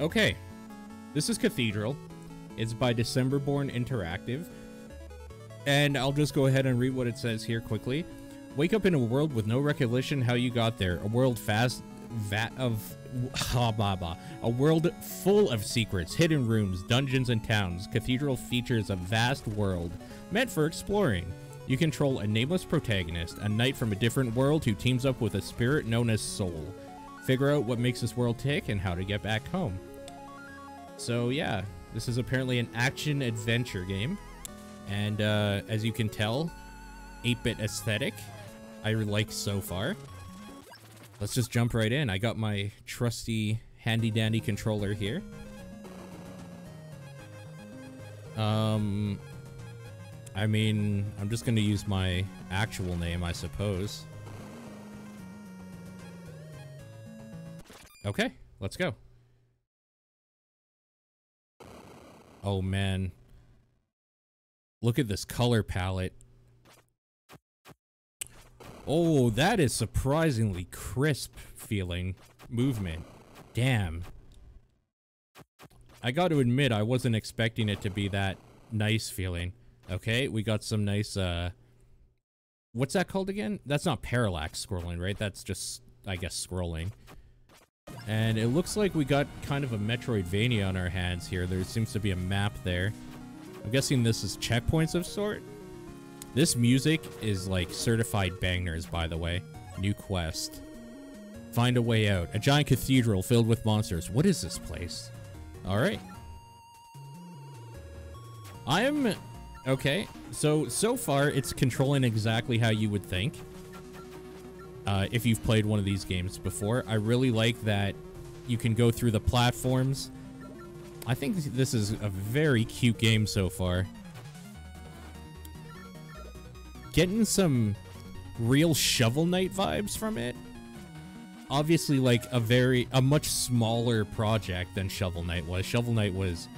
Okay. This is Cathedral. It's by Decemberborn Interactive. And I'll just go ahead and read what it says here quickly. Wake up in a world with no recollection how you got there. A world fast vat of blah, blah, blah. A world full of secrets, hidden rooms, dungeons, and towns. Cathedral features a vast world meant for exploring. You control a nameless protagonist, a knight from a different world who teams up with a spirit known as Soul. Figure out what makes this world tick and how to get back home. So yeah, this is apparently an action adventure game. And uh, as you can tell, 8-bit aesthetic, I like so far. Let's just jump right in. I got my trusty handy dandy controller here. Um, I mean, I'm just gonna use my actual name, I suppose. Okay, let's go. Oh man. Look at this color palette. Oh, that is surprisingly crisp feeling movement. Damn. I got to admit, I wasn't expecting it to be that nice feeling. Okay, we got some nice, uh... What's that called again? That's not parallax scrolling, right? That's just, I guess, scrolling. And it looks like we got kind of a Metroidvania on our hands here. There seems to be a map there. I'm guessing this is checkpoints of sort? This music is like certified bangers, by the way. New quest. Find a way out. A giant cathedral filled with monsters. What is this place? Alright. I am... Okay, so, so far, it's controlling exactly how you would think. Uh, if you've played one of these games before. I really like that you can go through the platforms. I think this is a very cute game so far getting some real Shovel Knight vibes from it. Obviously, like a very, a much smaller project than Shovel Knight was. Shovel Knight was,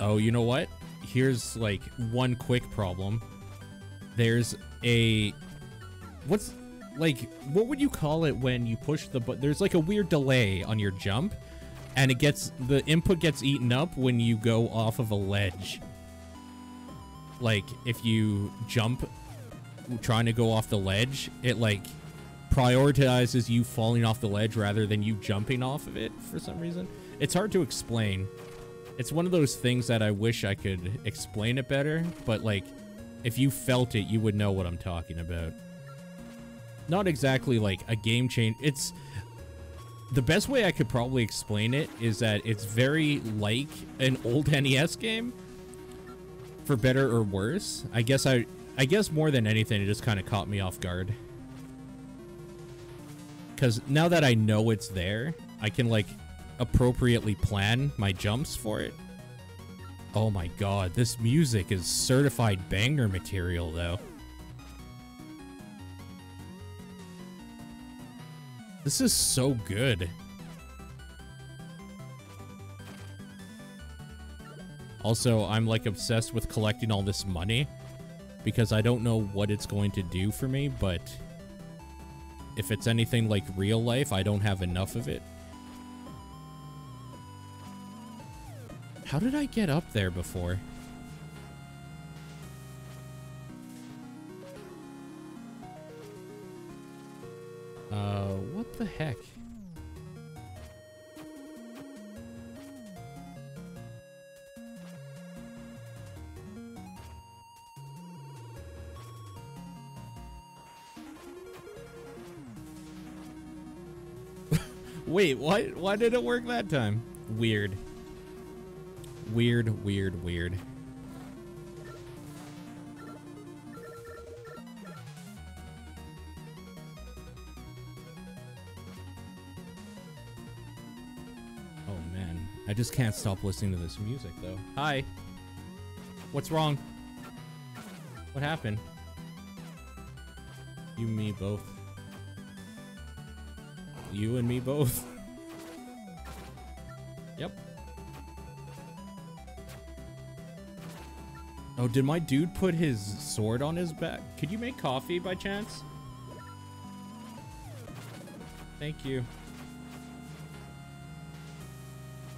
oh, you know what? Here's like one quick problem. There's a, what's, like, what would you call it when you push the, but there's like a weird delay on your jump and it gets, the input gets eaten up when you go off of a ledge. Like, if you jump trying to go off the ledge, it like prioritizes you falling off the ledge rather than you jumping off of it for some reason. It's hard to explain. It's one of those things that I wish I could explain it better, but like if you felt it, you would know what I'm talking about. Not exactly like a game change. It's the best way I could probably explain it is that it's very like an old NES game for better or worse. I guess I I guess more than anything, it just kind of caught me off guard. Because now that I know it's there, I can, like, appropriately plan my jumps for it. Oh my god, this music is certified banger material, though. This is so good. Also, I'm like obsessed with collecting all this money because I don't know what it's going to do for me, but if it's anything like real life, I don't have enough of it. How did I get up there before? The heck? Wait, why, why did it work that time? Weird. Weird, weird, weird. Just can't stop listening to this music though. Hi. What's wrong? What happened? You and me both. You and me both. yep. Oh, did my dude put his sword on his back? Could you make coffee by chance? Thank you.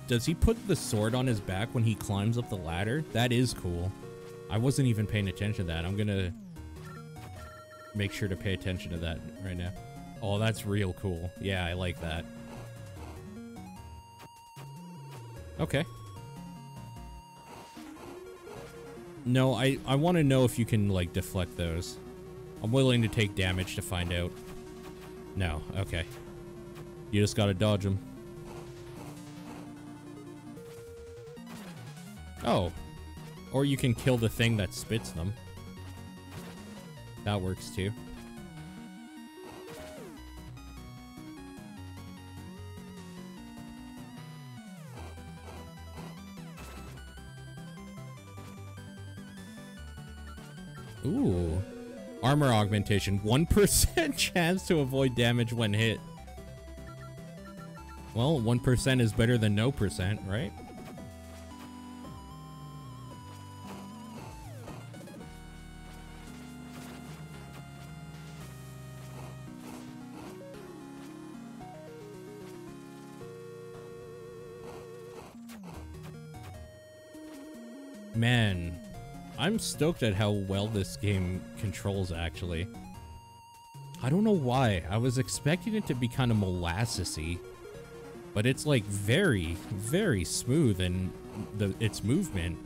Does he put the sword on his back when he climbs up the ladder? That is cool. I wasn't even paying attention to that. I'm gonna make sure to pay attention to that right now. Oh, that's real cool. Yeah, I like that. Okay. No, I, I want to know if you can, like, deflect those. I'm willing to take damage to find out. No, okay. You just gotta dodge them. Oh. Or you can kill the thing that spits them. That works too. Ooh. Armor augmentation. 1% chance to avoid damage when hit. Well, 1% is better than no percent, right? I'm stoked at how well this game controls, actually. I don't know why. I was expecting it to be kind of molassesy, but it's like very, very smooth in the its movement.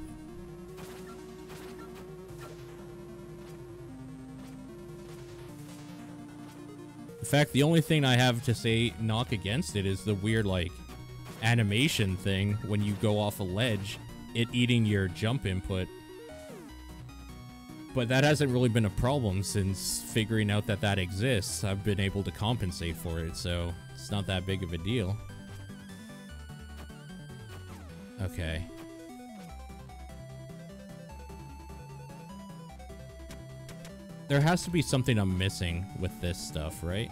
In fact, the only thing I have to say knock against it is the weird like animation thing when you go off a ledge, it eating your jump input. But that hasn't really been a problem since figuring out that that exists. I've been able to compensate for it, so it's not that big of a deal. Okay. There has to be something I'm missing with this stuff, right?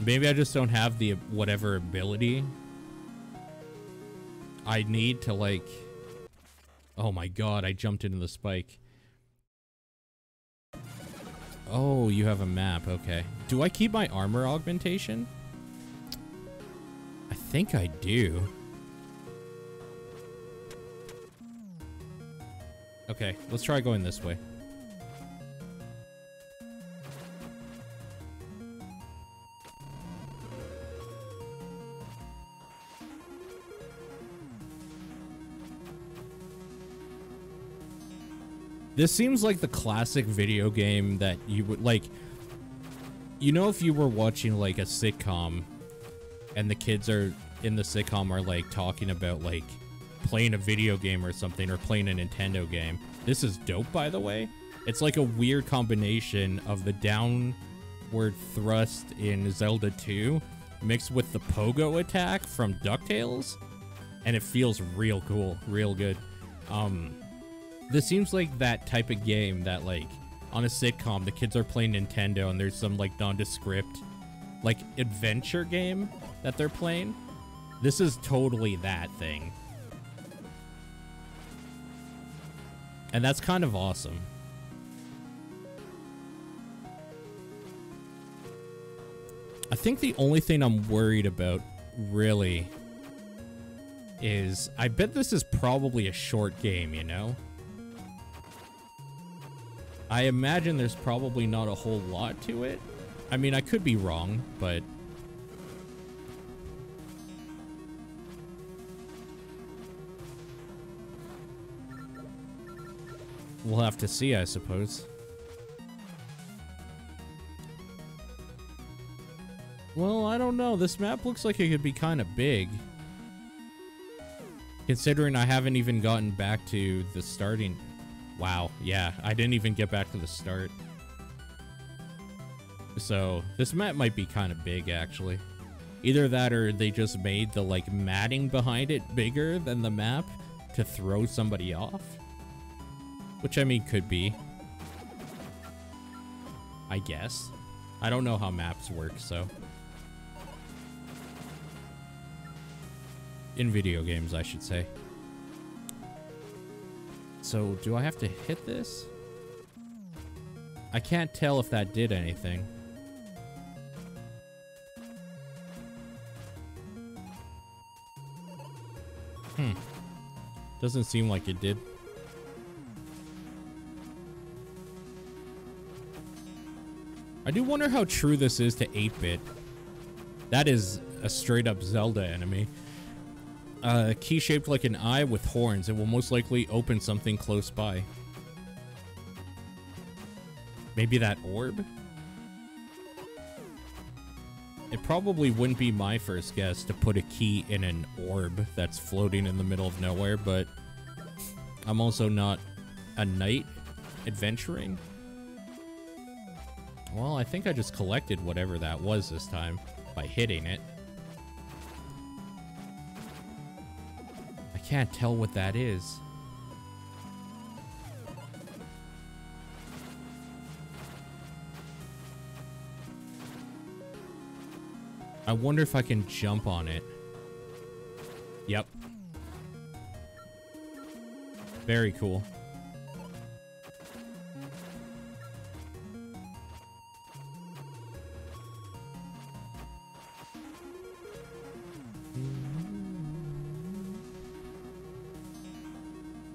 Maybe I just don't have the whatever ability I need to like... Oh my god, I jumped into the spike. Oh, you have a map, okay. Do I keep my armor augmentation? I think I do. Okay, let's try going this way. This seems like the classic video game that you would like. You know, if you were watching like a sitcom and the kids are in the sitcom are like talking about like playing a video game or something or playing a Nintendo game. This is dope, by the way. It's like a weird combination of the downward thrust in Zelda 2 mixed with the pogo attack from DuckTales. And it feels real cool, real good. Um, this seems like that type of game that like on a sitcom the kids are playing Nintendo and there's some like nondescript like adventure game that they're playing. This is totally that thing. And that's kind of awesome. I think the only thing I'm worried about really is I bet this is probably a short game, you know? I imagine there's probably not a whole lot to it. I mean, I could be wrong, but... We'll have to see, I suppose. Well, I don't know. This map looks like it could be kind of big. Considering I haven't even gotten back to the starting Wow, yeah, I didn't even get back to the start. So, this map might be kind of big, actually. Either that or they just made the, like, matting behind it bigger than the map to throw somebody off. Which, I mean, could be. I guess. I don't know how maps work, so... In video games, I should say. So, do I have to hit this? I can't tell if that did anything. Hmm. Doesn't seem like it did. I do wonder how true this is to 8-bit. That is a straight up Zelda enemy. Uh, a key shaped like an eye with horns. It will most likely open something close by. Maybe that orb? It probably wouldn't be my first guess to put a key in an orb that's floating in the middle of nowhere, but I'm also not a knight adventuring. Well, I think I just collected whatever that was this time by hitting it. Can't tell what that is. I wonder if I can jump on it. Yep. Very cool.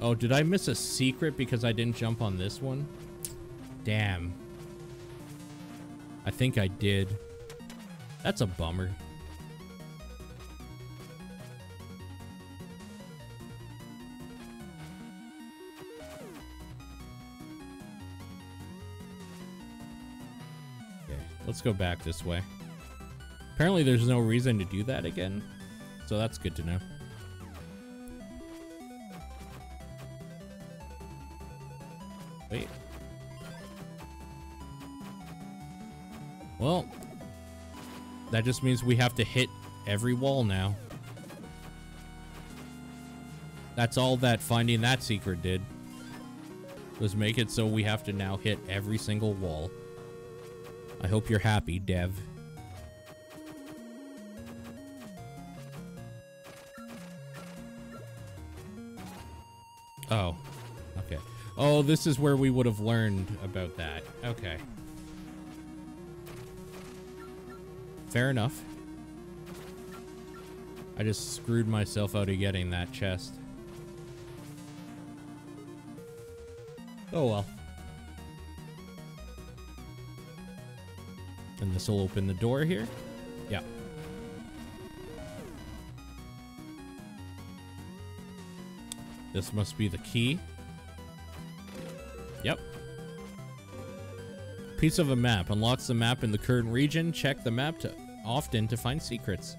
Oh, did I miss a secret because I didn't jump on this one? Damn. I think I did. That's a bummer. Okay, let's go back this way. Apparently there's no reason to do that again, so that's good to know. Wait. Well, that just means we have to hit every wall now. That's all that finding that secret did. Was make it so we have to now hit every single wall. I hope you're happy, Dev. Oh. Oh, this is where we would have learned about that. Okay. Fair enough. I just screwed myself out of getting that chest. Oh well. And this will open the door here? Yeah. This must be the key. Yep. Piece of a map. Unlocks the map in the current region. Check the map to often to find secrets.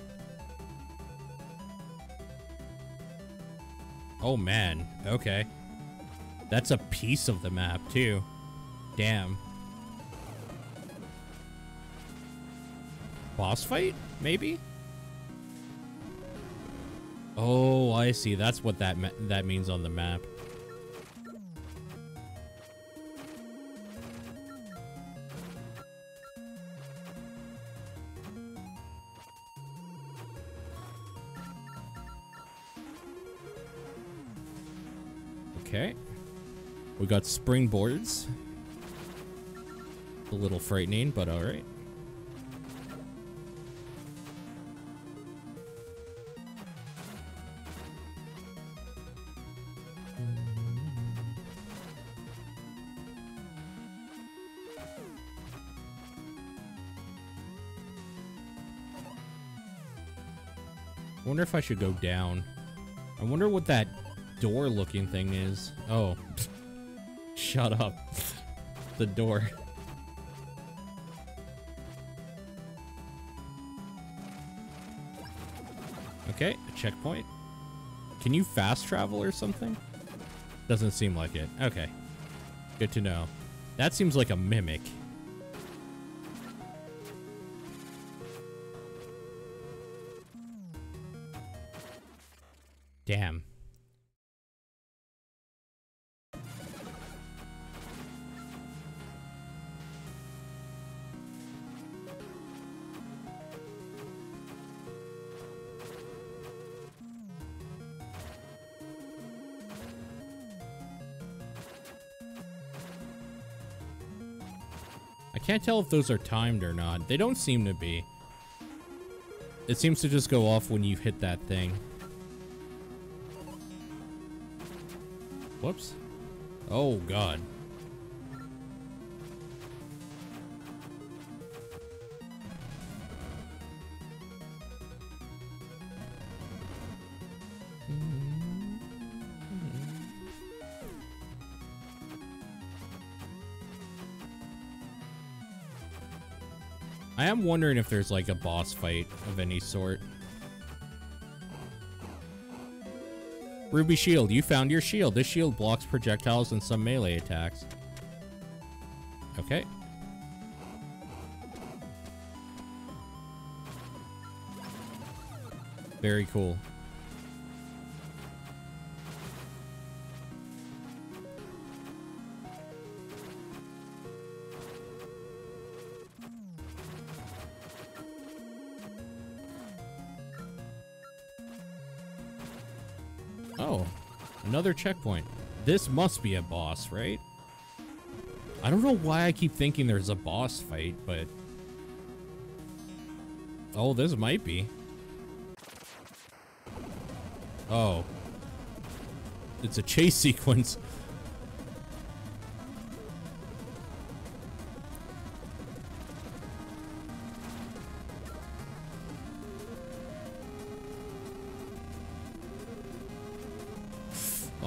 Oh man. Okay. That's a piece of the map too. Damn. Boss fight? Maybe? Oh, I see. That's what that that means on the map. Okay. We got springboards. A little frightening, but alright. I wonder if I should go down. I wonder what that door looking thing is. Oh. Shut up. the door. Okay, a checkpoint. Can you fast travel or something? Doesn't seem like it. Okay. Good to know. That seems like a mimic. Damn. Can't tell if those are timed or not. They don't seem to be. It seems to just go off when you hit that thing. Whoops. Oh, God. I am wondering if there's like a boss fight of any sort. Ruby Shield, you found your shield. This shield blocks projectiles and some melee attacks. Okay. Very cool. Another checkpoint. This must be a boss, right? I don't know why I keep thinking there's a boss fight, but... Oh, this might be. Oh. It's a chase sequence.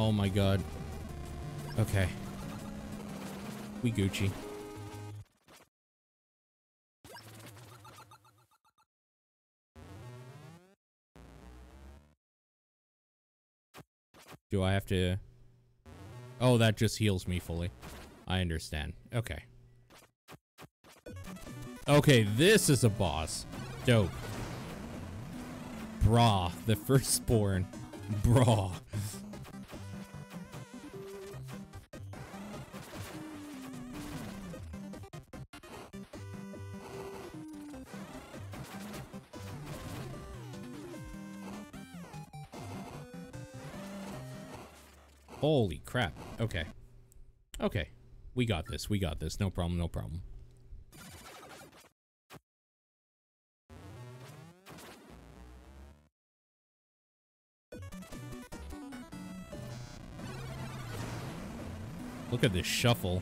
Oh my god. Okay. We Gucci. Do I have to... Oh, that just heals me fully. I understand. Okay. Okay, this is a boss. Dope. Bra, the firstborn. Bra. Holy crap. Okay. Okay. We got this. We got this. No problem. No problem. Look at this shuffle.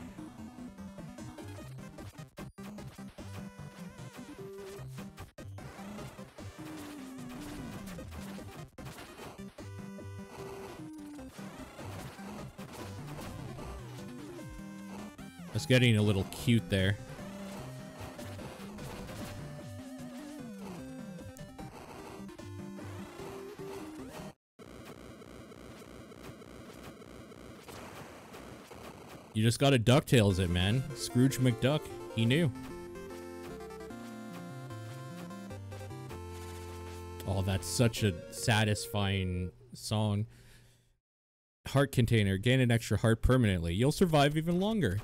Getting a little cute there. You just gotta DuckTales it, man. Scrooge McDuck. He knew. Oh, that's such a satisfying song. Heart container. Gain an extra heart permanently. You'll survive even longer.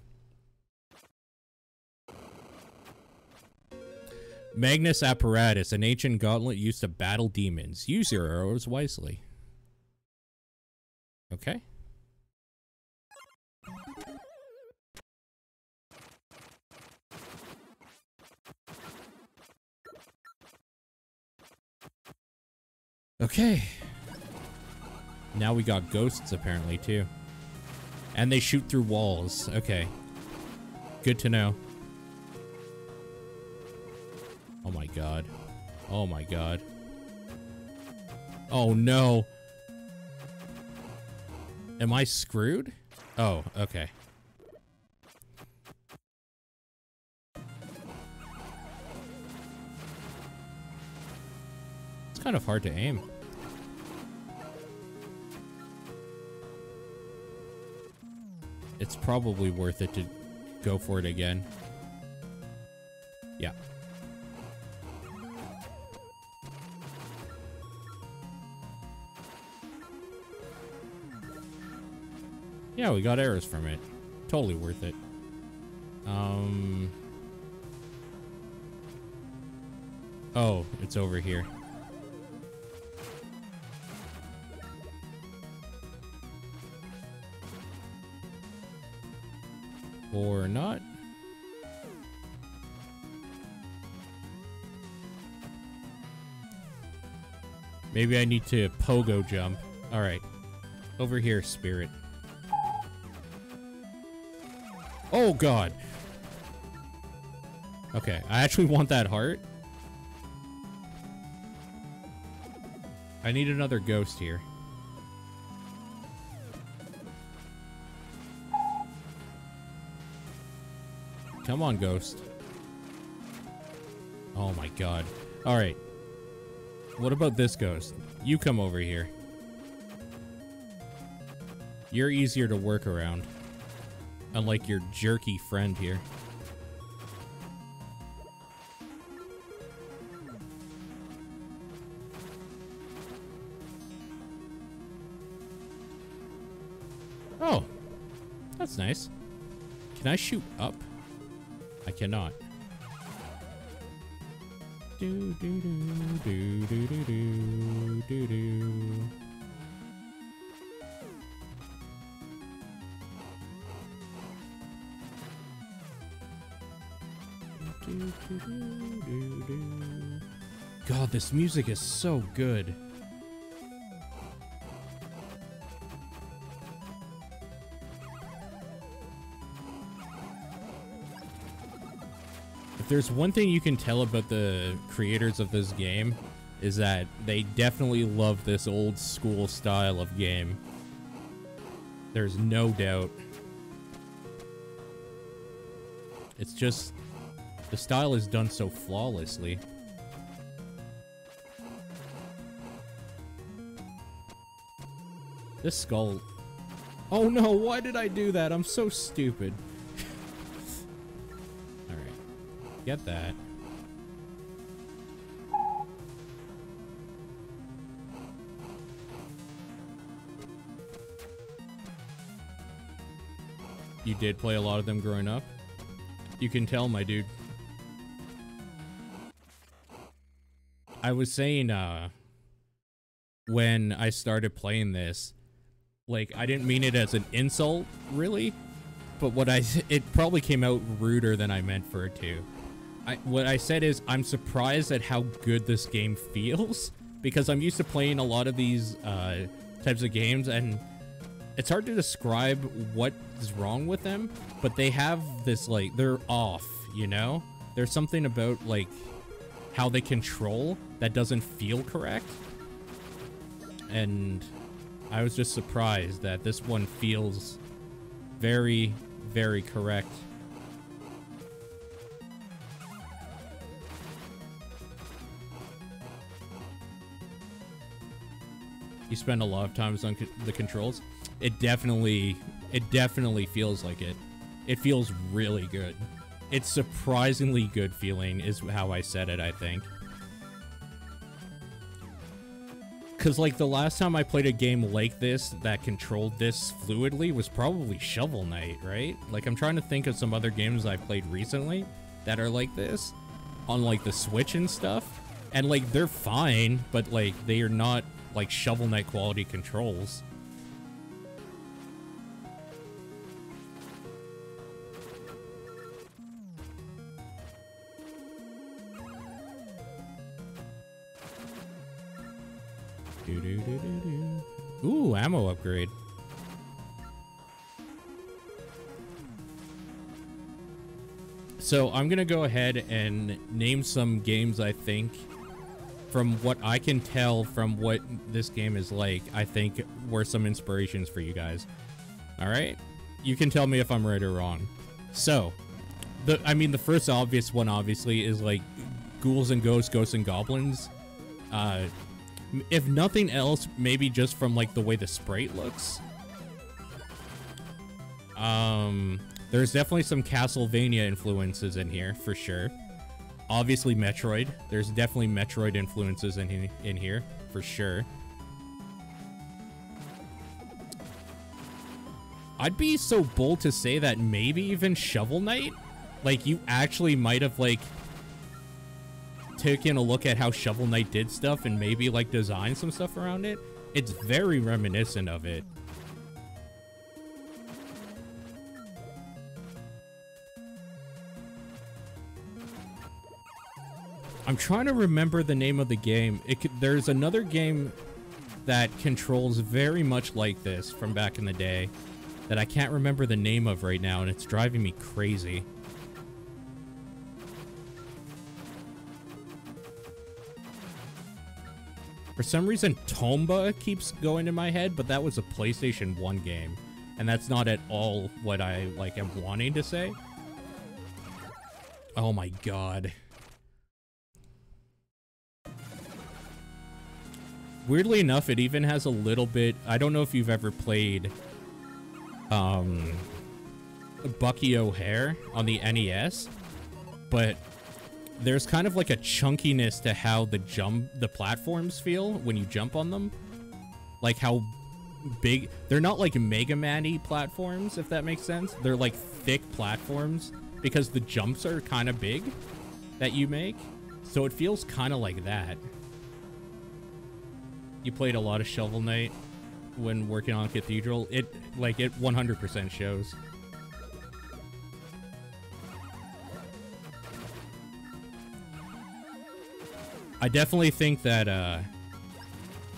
Magnus Apparatus, an ancient gauntlet used to battle demons. Use your arrows wisely. Okay. Okay. Now we got ghosts apparently too. And they shoot through walls. Okay. Good to know. Oh my god. Oh my god. Oh no. Am I screwed? Oh, okay. It's kind of hard to aim. It's probably worth it to go for it again. Yeah. Yeah, we got arrows from it. Totally worth it. Um... Oh, it's over here. Or not. Maybe I need to pogo jump. Alright. Over here, spirit. Oh, God. Okay, I actually want that heart. I need another ghost here. Come on, ghost. Oh my god. Alright. What about this ghost? You come over here. You're easier to work around. Unlike your jerky friend here. Oh. That's nice. Can I shoot up? I cannot. Do do do do do do do do do. God, this music is so good. If there's one thing you can tell about the creators of this game, is that they definitely love this old school style of game. There's no doubt. It's just the style is done so flawlessly. This skull... Oh no, why did I do that? I'm so stupid. Alright. Get that. You did play a lot of them growing up? You can tell, my dude. I was saying, uh, when I started playing this, like, I didn't mean it as an insult, really, but what I, it probably came out ruder than I meant for it to. I, what I said is, I'm surprised at how good this game feels, because I'm used to playing a lot of these, uh, types of games, and it's hard to describe what is wrong with them, but they have this, like, they're off, you know? There's something about, like, how they control that doesn't feel correct. And I was just surprised that this one feels very, very correct. You spend a lot of times on the controls. It definitely, it definitely feels like it. It feels really good. It's surprisingly good feeling is how I said it, I think. Because, like, the last time I played a game like this that controlled this fluidly was probably Shovel Knight, right? Like, I'm trying to think of some other games I've played recently that are like this on, like, the Switch and stuff. And, like, they're fine, but, like, they are not, like, Shovel Knight quality controls. Do, do, do, do, do. Ooh, ammo upgrade. So I'm going to go ahead and name some games I think, from what I can tell from what this game is like, I think were some inspirations for you guys. All right? You can tell me if I'm right or wrong. So, the I mean, the first obvious one, obviously, is like Ghouls and Ghosts, Ghosts and Goblins. Uh, if nothing else, maybe just from like the way the sprite looks. Um, there's definitely some Castlevania influences in here for sure. Obviously Metroid. There's definitely Metroid influences in in here for sure. I'd be so bold to say that maybe even Shovel Knight, like you actually might have like taken a look at how Shovel Knight did stuff and maybe like design some stuff around it. It's very reminiscent of it. I'm trying to remember the name of the game. It there's another game that controls very much like this from back in the day that I can't remember the name of right now, and it's driving me crazy. For some reason, Tomba keeps going in my head, but that was a PlayStation 1 game. And that's not at all what I, like, am wanting to say. Oh my god. Weirdly enough, it even has a little bit... I don't know if you've ever played... Um... Bucky O'Hare on the NES, but there's kind of like a chunkiness to how the jump the platforms feel when you jump on them. Like how big they're not like mega man platforms if that makes sense. They're like thick platforms because the jumps are kind of big that you make. So it feels kind of like that. You played a lot of shovel knight when working on cathedral. It like it 100% shows I definitely think that uh,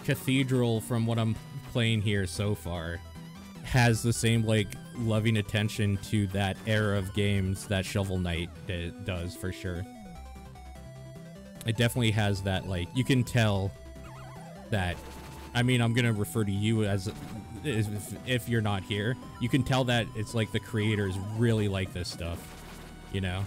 Cathedral, from what I'm playing here so far, has the same like loving attention to that era of games that Shovel Knight does for sure. It definitely has that like you can tell that. I mean, I'm gonna refer to you as if, if you're not here. You can tell that it's like the creators really like this stuff, you know.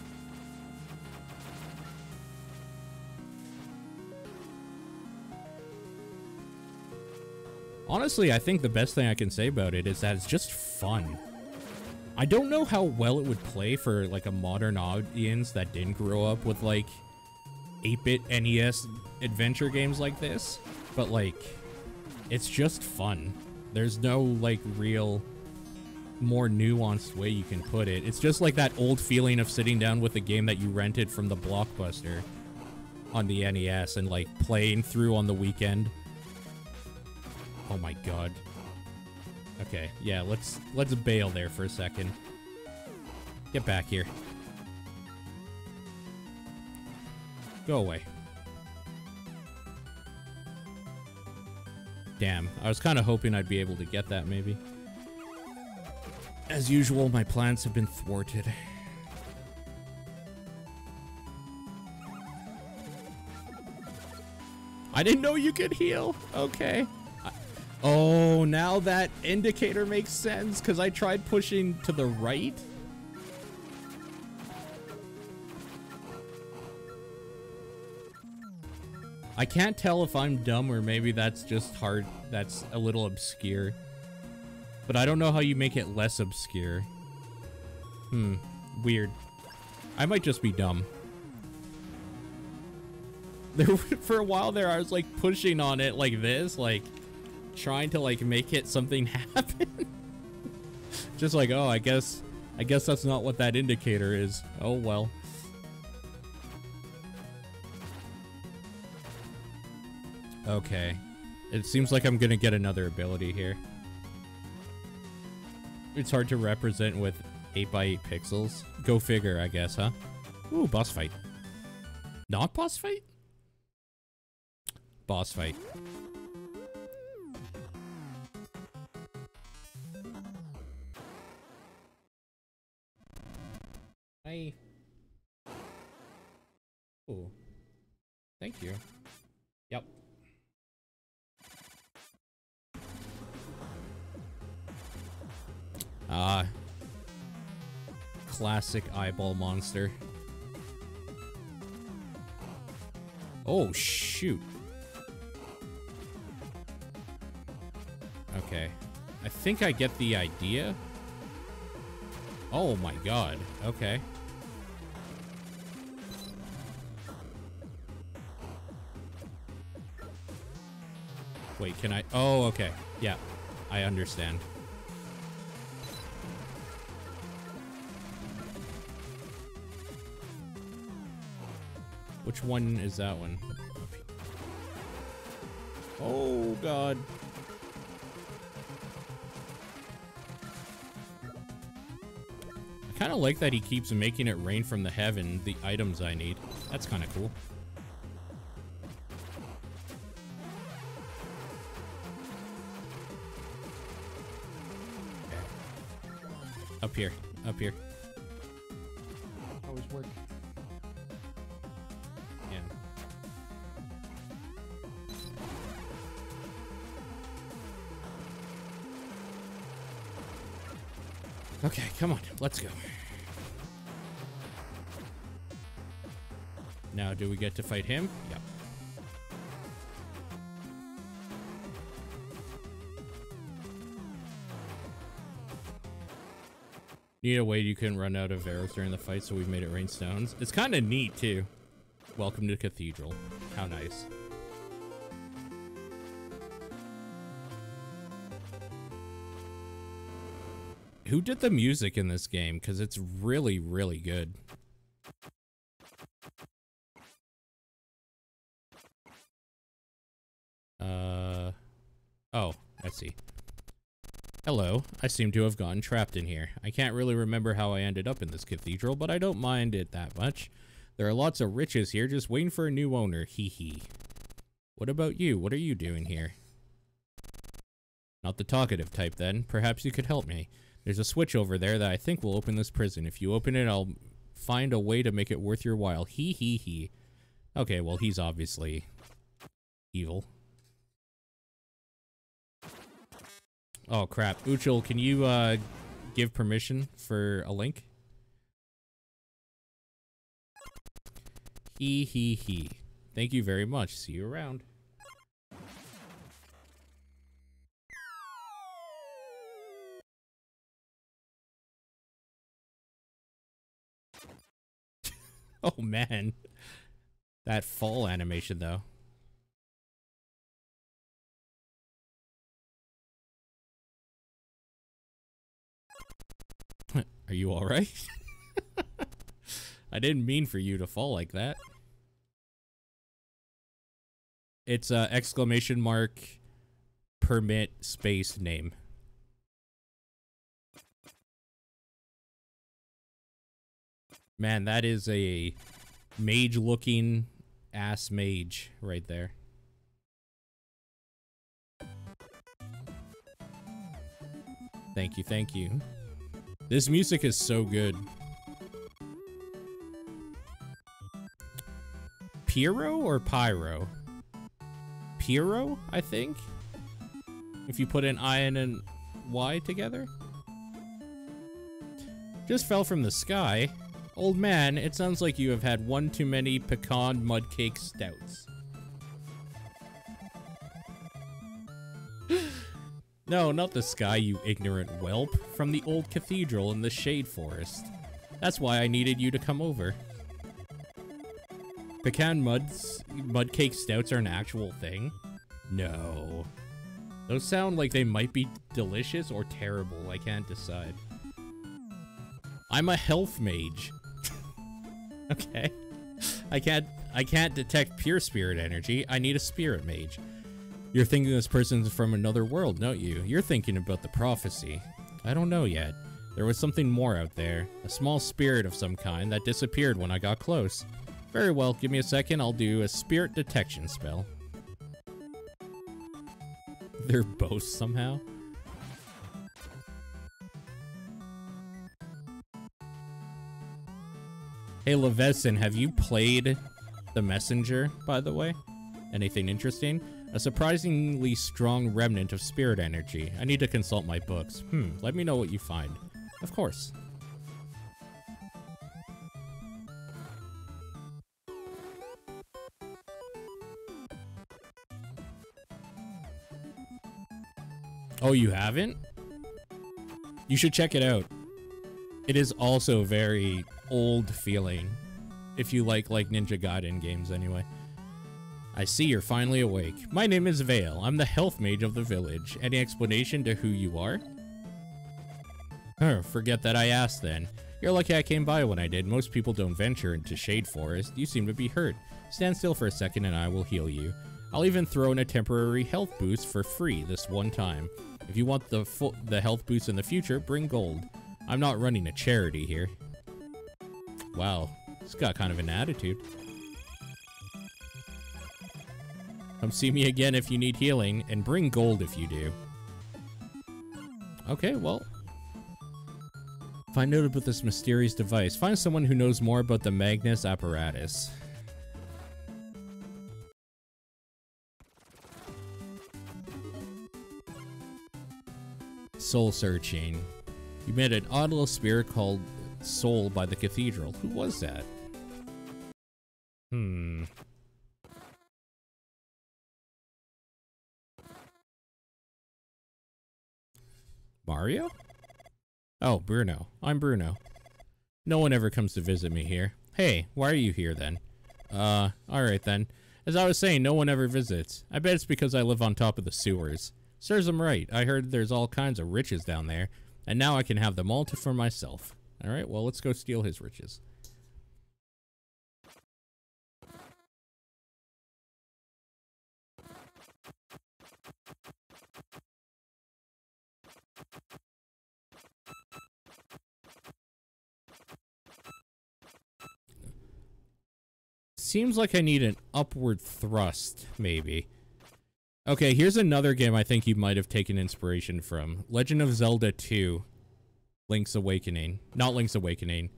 Honestly, I think the best thing I can say about it is that it's just fun. I don't know how well it would play for like a modern audience that didn't grow up with like 8-bit NES adventure games like this, but like it's just fun. There's no like real more nuanced way you can put it. It's just like that old feeling of sitting down with a game that you rented from the Blockbuster on the NES and like playing through on the weekend. Oh my god. Okay, yeah, let's let's bail there for a second. Get back here. Go away. Damn, I was kind of hoping I'd be able to get that, maybe. As usual, my plans have been thwarted. I didn't know you could heal. Okay. Oh, now that indicator makes sense because I tried pushing to the right. I can't tell if I'm dumb or maybe that's just hard. That's a little obscure. But I don't know how you make it less obscure. Hmm. Weird. I might just be dumb. There, for a while there, I was like pushing on it like this, like trying to like make it something happen. Just like, oh, I guess, I guess that's not what that indicator is. Oh, well. Okay. It seems like I'm gonna get another ability here. It's hard to represent with 8x8 pixels. Go figure, I guess, huh? Ooh, boss fight. Not boss fight? Boss fight. Classic eyeball monster. Oh, shoot. Okay. I think I get the idea. Oh my god. Okay. Wait, can I? Oh, okay. Yeah, I understand. Which one is that one? Oh, God. I kind of like that he keeps making it rain from the heaven, the items I need. That's kind of cool. Up here. Up here. Okay, come on, let's go. Now, do we get to fight him? Yep. Need a way you can run out of arrows during the fight, so we've made it rain stones. It's kind of neat, too. Welcome to Cathedral. How nice. Who did the music in this game? Because it's really, really good. Uh, oh, I see. Hello, I seem to have gotten trapped in here. I can't really remember how I ended up in this cathedral, but I don't mind it that much. There are lots of riches here just waiting for a new owner, hee hee. What about you? What are you doing here? Not the talkative type then. Perhaps you could help me. There's a switch over there that I think will open this prison. If you open it, I'll find a way to make it worth your while. Hee hee hee. Okay, well, he's obviously evil. Oh, crap. Uchel, can you uh, give permission for a link? He, he, he. Thank you very much. See you around. oh, man. That fall animation, though. Are you alright? I didn't mean for you to fall like that. It's uh, exclamation mark permit space name. Man, that is a mage looking ass mage right there. Thank you, thank you. This music is so good. Pyro or Pyro? Pyro, I think? If you put an I and an Y together? Just fell from the sky. Old man, it sounds like you have had one too many pecan mud cake stouts. no, not the sky, you ignorant whelp. From the old cathedral in the shade forest. That's why I needed you to come over. Pecan muds, mud cake stouts are an actual thing? No. Those sound like they might be delicious or terrible. I can't decide. I'm a health mage. Okay. I can't I can't detect pure spirit energy. I need a spirit mage. You're thinking this person's from another world, don't you? You're thinking about the prophecy. I don't know yet. There was something more out there. A small spirit of some kind that disappeared when I got close. Very well, give me a second. I'll do a spirit detection spell. They're both somehow. Hey, Leveson, have you played The Messenger, by the way? Anything interesting? A surprisingly strong remnant of spirit energy. I need to consult my books. Hmm, let me know what you find. Of course. Oh, you haven't? You should check it out. It is also very old feeling. If you like like Ninja Gaiden games anyway. I see you're finally awake. My name is Vale. I'm the health mage of the village. Any explanation to who you are? Forget that I asked then. You're lucky I came by when I did. Most people don't venture into Shade Forest. You seem to be hurt. Stand still for a second and I will heal you. I'll even throw in a temporary health boost for free this one time. If you want the the health boost in the future, bring gold. I'm not running a charity here. Wow, he's got kind of an attitude. Come see me again if you need healing, and bring gold if you do. Okay, well. Find out about this mysterious device. Find someone who knows more about the Magnus apparatus. Soul searching. You met an odd little spirit called Soul by the cathedral. Who was that? Hmm. Mario? Oh, Bruno. I'm Bruno. No one ever comes to visit me here. Hey, why are you here then? Uh, alright then. As I was saying, no one ever visits. I bet it's because I live on top of the sewers. Serves them right. I heard there's all kinds of riches down there, and now I can have them all to for myself. Alright, well, let's go steal his riches. Seems like I need an upward thrust, maybe. Okay, here's another game I think you might have taken inspiration from. Legend of Zelda 2. Link's Awakening. Not Link's Awakening.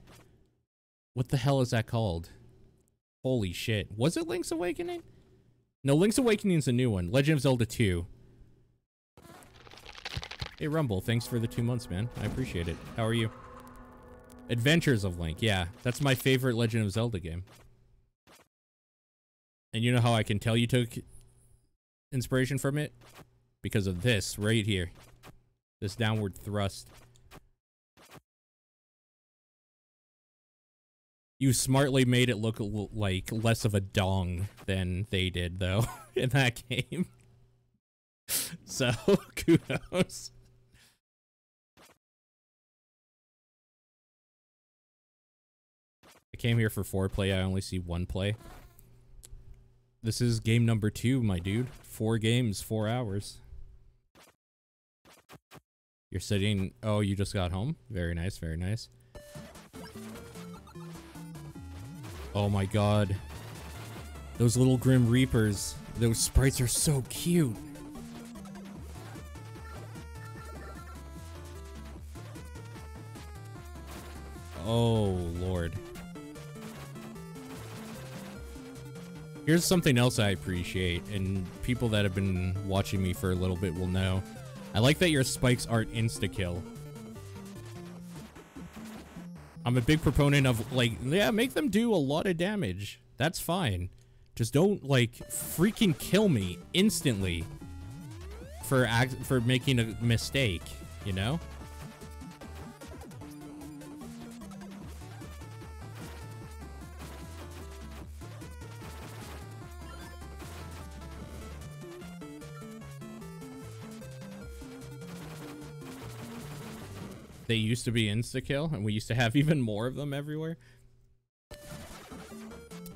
What the hell is that called? Holy shit. Was it Link's Awakening? No, Link's Awakening is a new one. Legend of Zelda 2. Hey, Rumble, thanks for the two months, man. I appreciate it. How are you? Adventures of Link. Yeah, that's my favorite Legend of Zelda game. And you know how I can tell you took inspiration from it? Because of this right here. This downward thrust. You smartly made it look like less of a dong than they did, though, in that game. so, kudos. I came here for four play. I only see one play. This is game number two, my dude. Four games, four hours. You're sitting... Oh, you just got home? Very nice, very nice. Oh my god. Those little Grim Reapers. Those sprites are so cute. Oh, Lord. Here's something else I appreciate, and people that have been watching me for a little bit will know. I like that your spikes aren't insta-kill. I'm a big proponent of, like, yeah, make them do a lot of damage. That's fine. Just don't, like, freaking kill me instantly for for making a mistake, you know? They used to be insta-kill, and we used to have even more of them everywhere.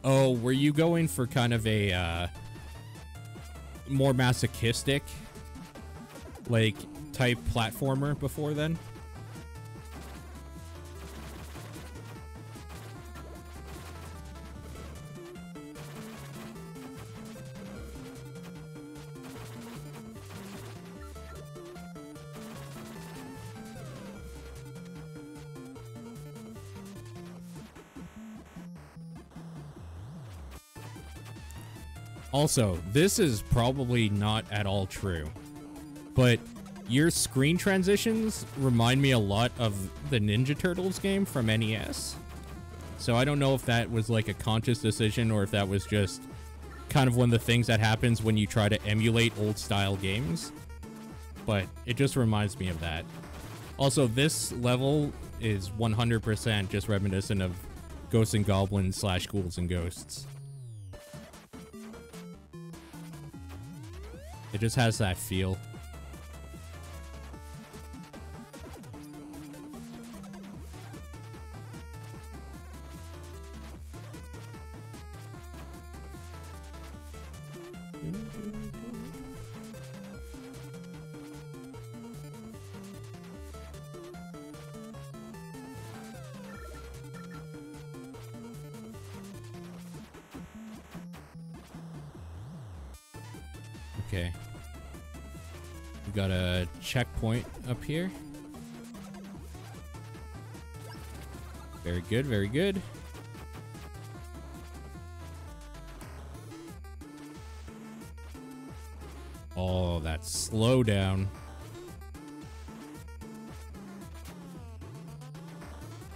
Oh, were you going for kind of a, uh, more masochistic, like, type platformer before then? Also, this is probably not at all true, but your screen transitions remind me a lot of the Ninja Turtles game from NES. So I don't know if that was like a conscious decision or if that was just kind of one of the things that happens when you try to emulate old style games. But it just reminds me of that. Also, this level is 100% just reminiscent of Ghosts and Goblins slash Ghouls and Ghosts. It just has that feel. Checkpoint up here. Very good, very good. Oh, that slow down.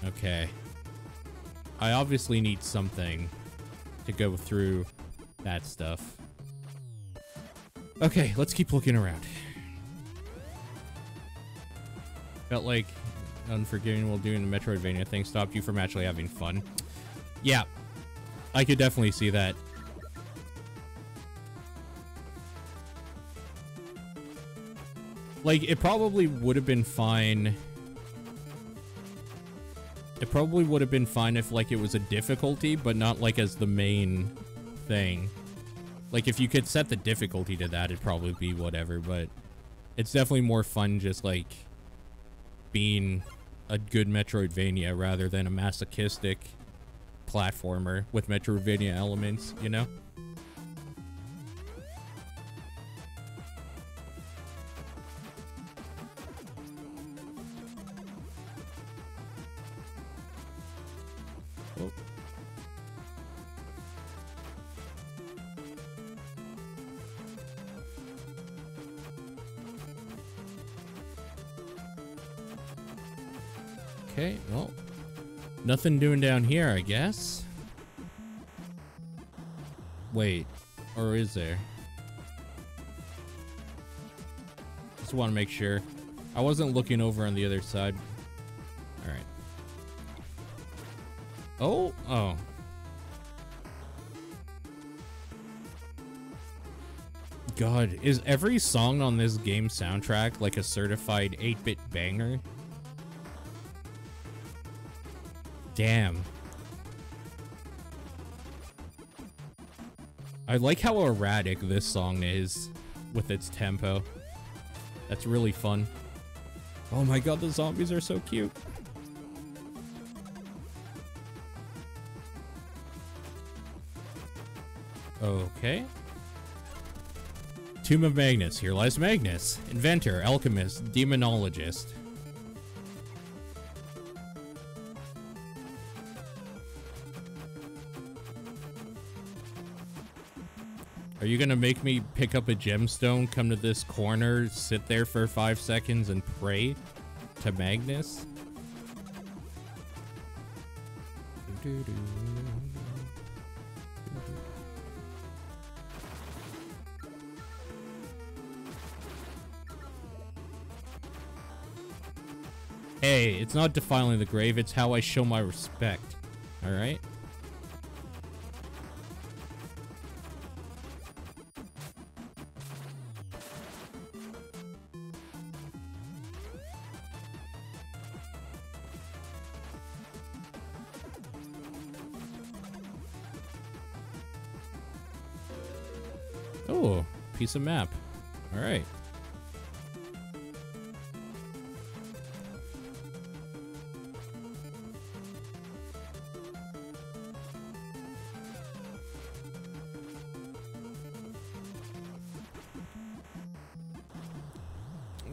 Okay. I obviously need something to go through that stuff. Okay, let's keep looking around. Felt like Unforgiving while doing the Metroidvania thing stopped you from actually having fun. Yeah, I could definitely see that. Like, it probably would have been fine. It probably would have been fine if, like, it was a difficulty, but not, like, as the main thing. Like, if you could set the difficulty to that, it'd probably be whatever, but it's definitely more fun just, like, being a good Metroidvania rather than a masochistic platformer with Metroidvania elements, you know? Okay, well, nothing doing down here, I guess. Wait, or is there? Just want to make sure. I wasn't looking over on the other side. All right. Oh, oh. God, is every song on this game soundtrack like a certified 8-bit banger? Damn. I like how erratic this song is with its tempo. That's really fun. Oh my god, the zombies are so cute. Okay. Tomb of Magnus. Here lies Magnus. Inventor, alchemist, demonologist. Are you gonna make me pick up a gemstone, come to this corner, sit there for five seconds, and pray to Magnus? Hey, it's not defiling the grave, it's how I show my respect. Alright? Of map. All right.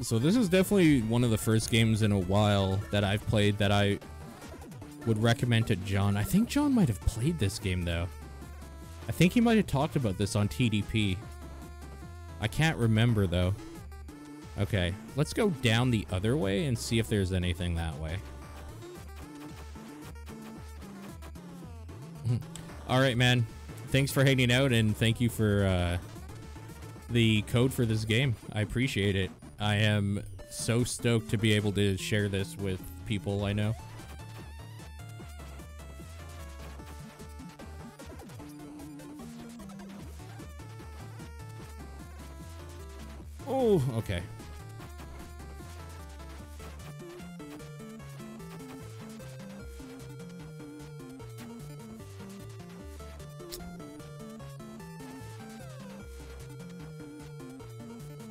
So this is definitely one of the first games in a while that I've played that I would recommend to John. I think John might have played this game though. I think he might have talked about this on TDP. I can't remember though. Okay, let's go down the other way and see if there's anything that way. All right, man. Thanks for hanging out and thank you for uh, the code for this game. I appreciate it. I am so stoked to be able to share this with people I know.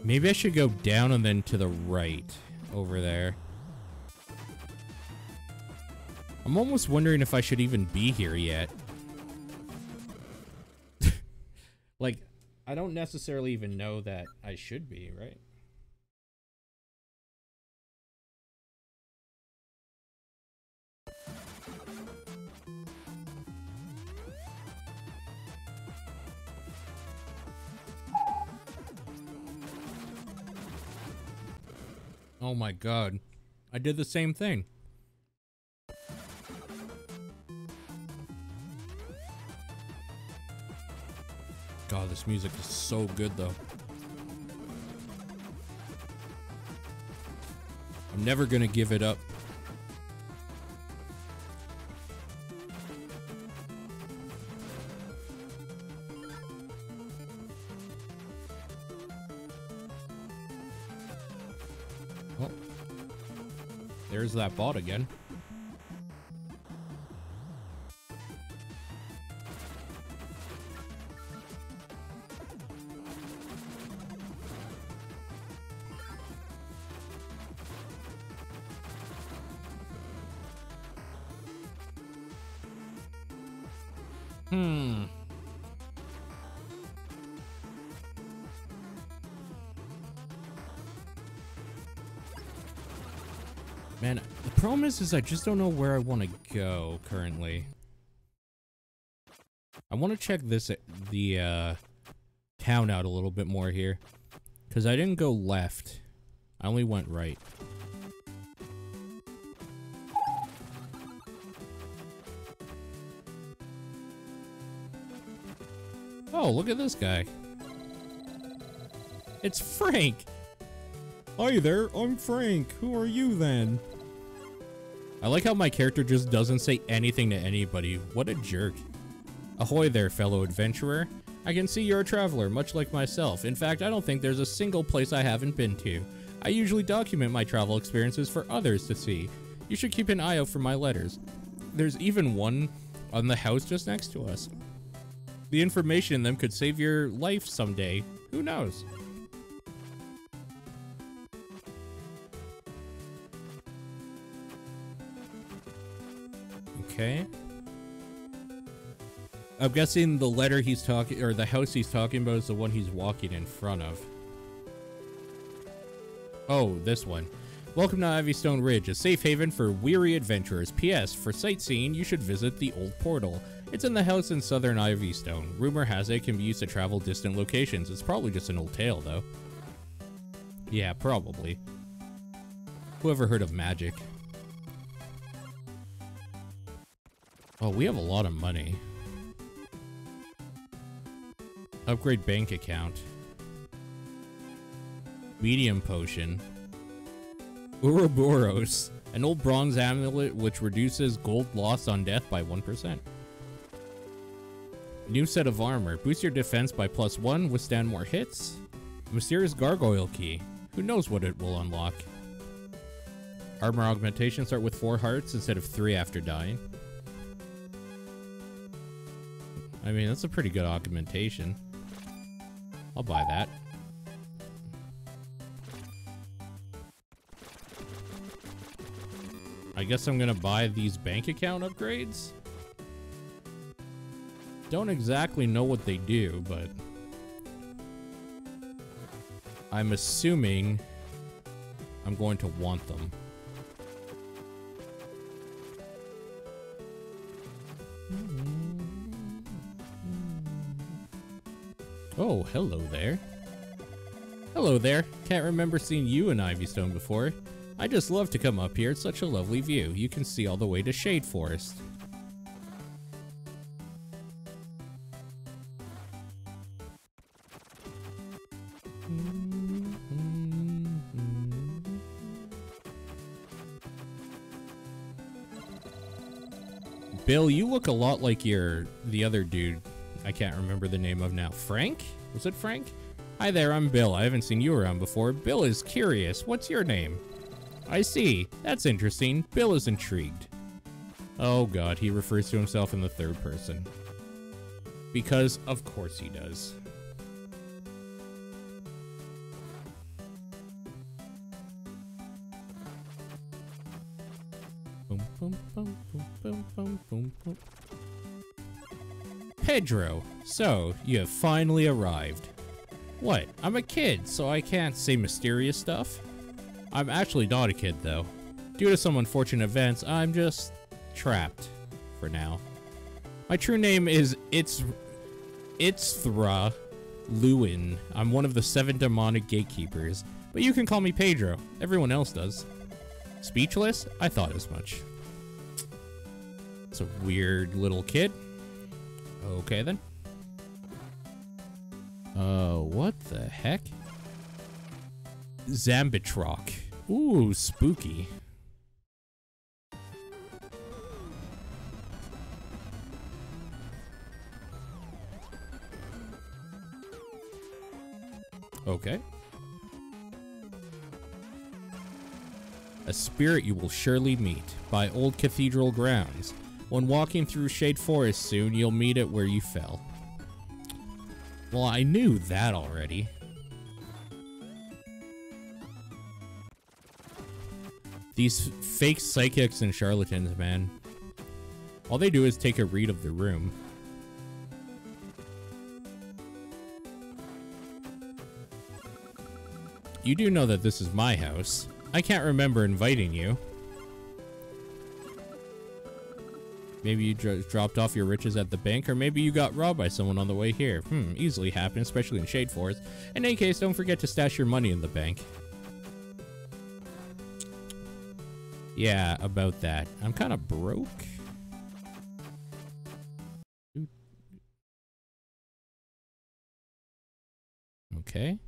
Maybe I should go down and then to the right over there. I'm almost wondering if I should even be here yet. like, I don't necessarily even know that I should be, right? Oh my god. I did the same thing. God, this music is so good though. I'm never gonna give it up. There's that bot again. Is, is I just don't know where I want to go currently. I want to check this, the, uh, town out a little bit more here. Because I didn't go left. I only went right. Oh, look at this guy. It's Frank! Hi there, I'm Frank. Who are you then? I like how my character just doesn't say anything to anybody. What a jerk. Ahoy there, fellow adventurer. I can see you're a traveler, much like myself. In fact, I don't think there's a single place I haven't been to. I usually document my travel experiences for others to see. You should keep an eye out for my letters. There's even one on the house just next to us. The information in them could save your life someday. Who knows? Okay. I'm guessing the letter he's talking, or the house he's talking about is the one he's walking in front of. Oh, this one. Welcome to Ivystone Ridge, a safe haven for weary adventurers. P.S. For sightseeing, you should visit the Old Portal. It's in the house in southern Ivystone. Rumor has it can be used to travel distant locations. It's probably just an old tale, though. Yeah, probably. Whoever heard of magic? Oh, we have a lot of money. Upgrade bank account. Medium potion. Ouroboros. An old bronze amulet which reduces gold loss on death by 1%. New set of armor. Boost your defense by plus one, withstand more hits. Mysterious gargoyle key. Who knows what it will unlock. Armor augmentation start with four hearts instead of three after dying. I mean, that's a pretty good augmentation. I'll buy that. I guess I'm gonna buy these bank account upgrades? Don't exactly know what they do, but... I'm assuming I'm going to want them. Oh, hello there. Hello there. Can't remember seeing you in Ivystone before. I just love to come up here. It's such a lovely view. You can see all the way to Shade Forest. Bill, you look a lot like your the other dude. I can't remember the name of now. Frank? Was it Frank? Hi there, I'm Bill. I haven't seen you around before. Bill is curious. What's your name? I see. That's interesting. Bill is intrigued. Oh god, he refers to himself in the third person. Because of course he does. Boom, boom, boom, Pedro, so you have finally arrived. What? I'm a kid, so I can't say mysterious stuff? I'm actually not a kid, though. Due to some unfortunate events, I'm just trapped for now. My true name is It's It's Thra, Lewin. I'm one of the seven demonic gatekeepers, but you can call me Pedro. Everyone else does. Speechless? I thought as much. It's a weird little kid. Okay then. Uh, what the heck? Zambitrock. Ooh, spooky. Okay. A spirit you will surely meet by old cathedral grounds. When walking through Shade Forest soon, you'll meet it where you fell. Well, I knew that already. These fake psychics and charlatans, man. All they do is take a read of the room. You do know that this is my house. I can't remember inviting you. Maybe you dro dropped off your riches at the bank, or maybe you got robbed by someone on the way here. Hmm, easily happen, especially in Shade Forest. In any case, don't forget to stash your money in the bank. Yeah, about that. I'm kind of broke. Okay.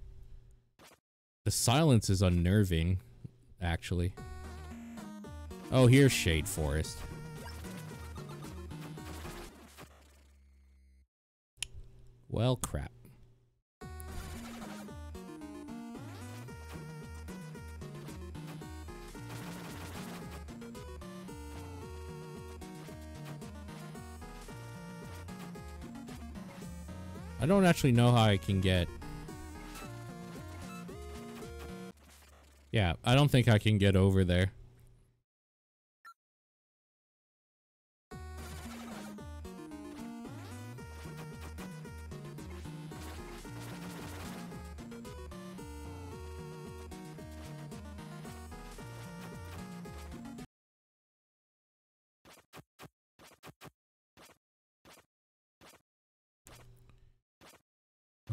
The silence is unnerving, actually. Oh, here's Shade Forest. Well, crap. I don't actually know how I can get... Yeah, I don't think I can get over there.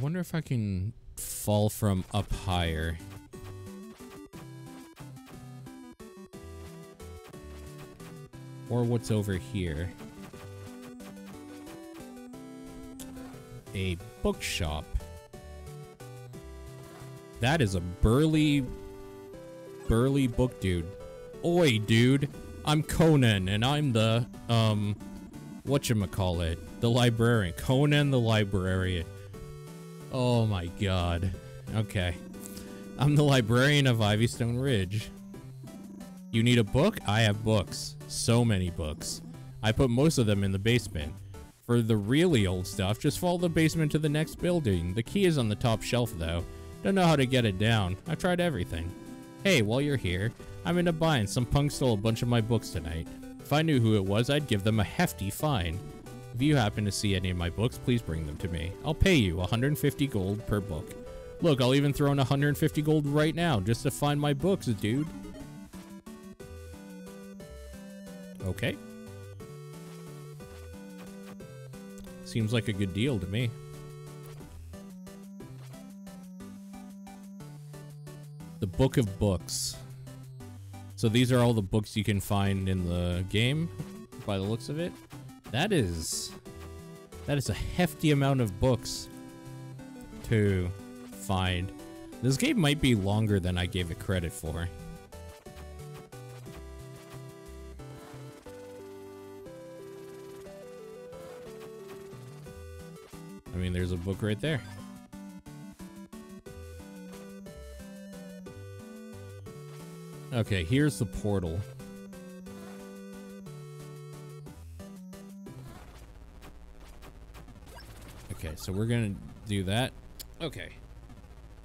Wonder if I can fall from up higher. Or what's over here. A bookshop. That is a burly, burly book dude. Oi, dude. I'm Conan, and I'm the, um, whatchamacallit, the librarian. Conan the librarian. Oh my god. Okay. I'm the librarian of Ivystone Ridge. You need a book? I have books. So many books. I put most of them in the basement. For the really old stuff, just follow the basement to the next building. The key is on the top shelf though. Don't know how to get it down. I've tried everything. Hey, while you're here, I'm in a bind. Some punk stole a bunch of my books tonight. If I knew who it was, I'd give them a hefty fine. If you happen to see any of my books, please bring them to me. I'll pay you 150 gold per book. Look, I'll even throw in 150 gold right now just to find my books, dude. Okay. Seems like a good deal to me. The Book of Books. So these are all the books you can find in the game, by the looks of it. That is... That is a hefty amount of books to find. This game might be longer than I gave it credit for. I mean, there's a book right there. Okay, here's the portal. Okay, so we're gonna do that. Okay.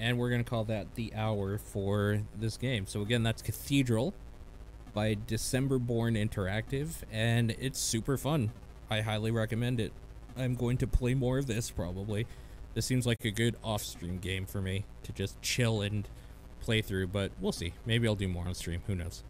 And we're gonna call that the hour for this game. So again, that's Cathedral by Decemberborn Interactive, and it's super fun. I highly recommend it. I'm going to play more of this probably. This seems like a good off-stream game for me to just chill and play through, but we'll see. Maybe I'll do more on stream. Who knows?